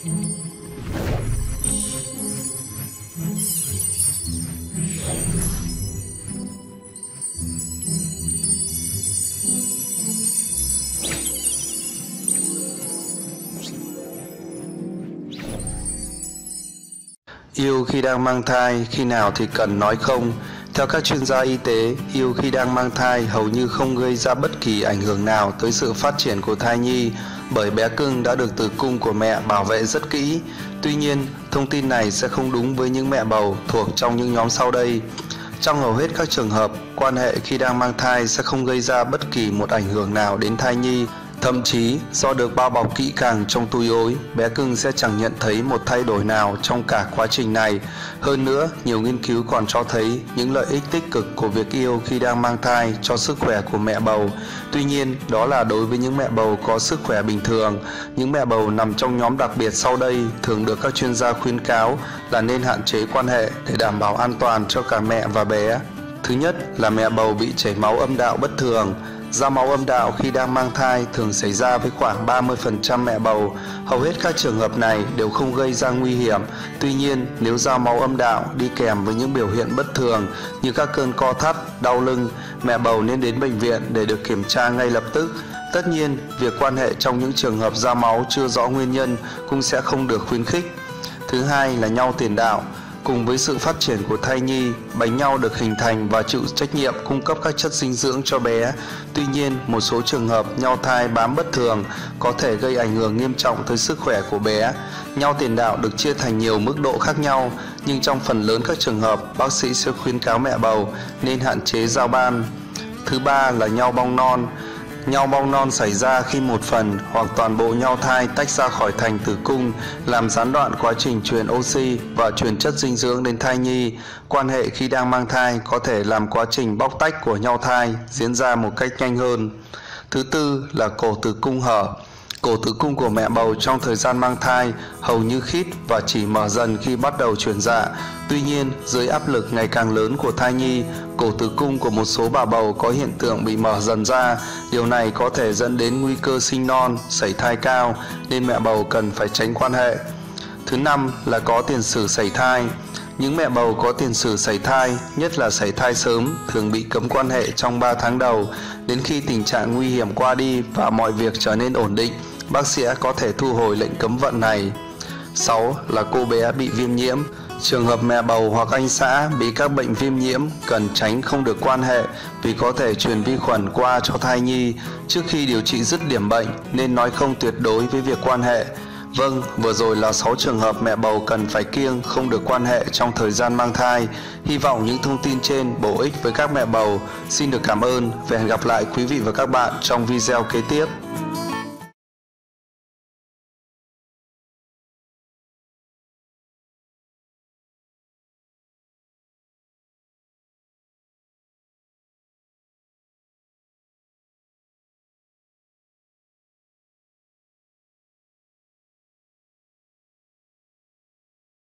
Yêu khi đang mang thai, khi nào thì cần nói không? Theo các chuyên gia y tế, yêu khi đang mang thai hầu như không gây ra bất kỳ ảnh hưởng nào tới sự phát triển của thai nhi bởi bé cưng đã được tử cung của mẹ bảo vệ rất kỹ. Tuy nhiên, thông tin này sẽ không đúng với những mẹ bầu thuộc trong những nhóm sau đây. Trong hầu hết các trường hợp, quan hệ khi đang mang thai sẽ không gây ra bất kỳ một ảnh hưởng nào đến thai nhi Thậm chí, do được bao bọc kỹ càng trong túi ối, bé cưng sẽ chẳng nhận thấy một thay đổi nào trong cả quá trình này. Hơn nữa, nhiều nghiên cứu còn cho thấy những lợi ích tích cực của việc yêu khi đang mang thai cho sức khỏe của mẹ bầu. Tuy nhiên, đó là đối với những mẹ bầu có sức khỏe bình thường. Những mẹ bầu nằm trong nhóm đặc biệt sau đây thường được các chuyên gia khuyên cáo là nên hạn chế quan hệ để đảm bảo an toàn cho cả mẹ và bé. Thứ nhất là mẹ bầu bị chảy máu âm đạo bất thường. Ra máu âm đạo khi đang mang thai thường xảy ra với khoảng 30% mẹ bầu. Hầu hết các trường hợp này đều không gây ra nguy hiểm. Tuy nhiên, nếu ra máu âm đạo đi kèm với những biểu hiện bất thường như các cơn co thắt, đau lưng, mẹ bầu nên đến bệnh viện để được kiểm tra ngay lập tức. Tất nhiên, việc quan hệ trong những trường hợp ra máu chưa rõ nguyên nhân cũng sẽ không được khuyến khích. Thứ hai là nhau tiền đạo. Cùng với sự phát triển của thai nhi, bánh nhau được hình thành và chịu trách nhiệm cung cấp các chất dinh dưỡng cho bé. Tuy nhiên, một số trường hợp nhau thai bám bất thường có thể gây ảnh hưởng nghiêm trọng tới sức khỏe của bé. Nhau tiền đạo được chia thành nhiều mức độ khác nhau, nhưng trong phần lớn các trường hợp, bác sĩ sẽ khuyến cáo mẹ bầu nên hạn chế giao ban. Thứ ba là nhau bong non. Nhau bong non xảy ra khi một phần hoặc toàn bộ nhau thai tách ra khỏi thành tử cung, làm gián đoạn quá trình truyền oxy và truyền chất dinh dưỡng đến thai nhi. Quan hệ khi đang mang thai có thể làm quá trình bóc tách của nhau thai diễn ra một cách nhanh hơn. Thứ tư là cổ tử cung hở. Cổ tử cung của mẹ bầu trong thời gian mang thai hầu như khít và chỉ mở dần khi bắt đầu chuyển dạ. Tuy nhiên, dưới áp lực ngày càng lớn của thai nhi, cổ tử cung của một số bà bầu có hiện tượng bị mở dần ra. Điều này có thể dẫn đến nguy cơ sinh non, sảy thai cao nên mẹ bầu cần phải tránh quan hệ. Thứ năm là có tiền sử sảy thai. Những mẹ bầu có tiền sử sảy thai, nhất là sảy thai sớm, thường bị cấm quan hệ trong 3 tháng đầu, đến khi tình trạng nguy hiểm qua đi và mọi việc trở nên ổn định bác sĩ có thể thu hồi lệnh cấm vận này. 6 là cô bé bị viêm nhiễm. Trường hợp mẹ bầu hoặc anh xã bị các bệnh viêm nhiễm cần tránh không được quan hệ vì có thể truyền vi khuẩn qua cho thai nhi. Trước khi điều trị dứt điểm bệnh nên nói không tuyệt đối với việc quan hệ. Vâng, vừa rồi là 6 trường hợp mẹ bầu cần phải kiêng không được quan hệ trong thời gian mang thai. Hy vọng những thông tin trên bổ ích với các mẹ bầu. Xin được cảm ơn và hẹn gặp lại quý vị và các bạn trong video kế tiếp.